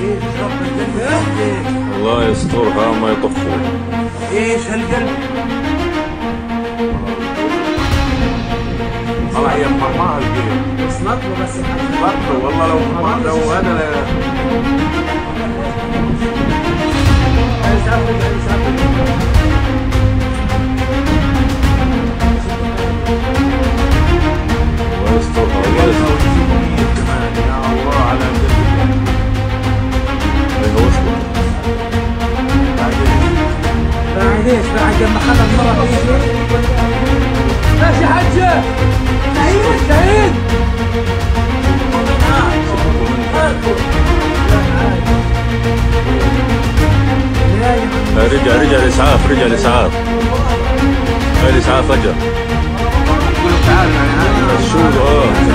القلب الله يسترها ما يطفوا إيش هالقلب والله هي مرماها الجيم بس نطلب بس برضه والله لو لو أنا لا- تيجي ماشي حجة سعيد سعيد رجع رجع الإسعاف رجع الاسعاف الاسعاف رجع شو آه.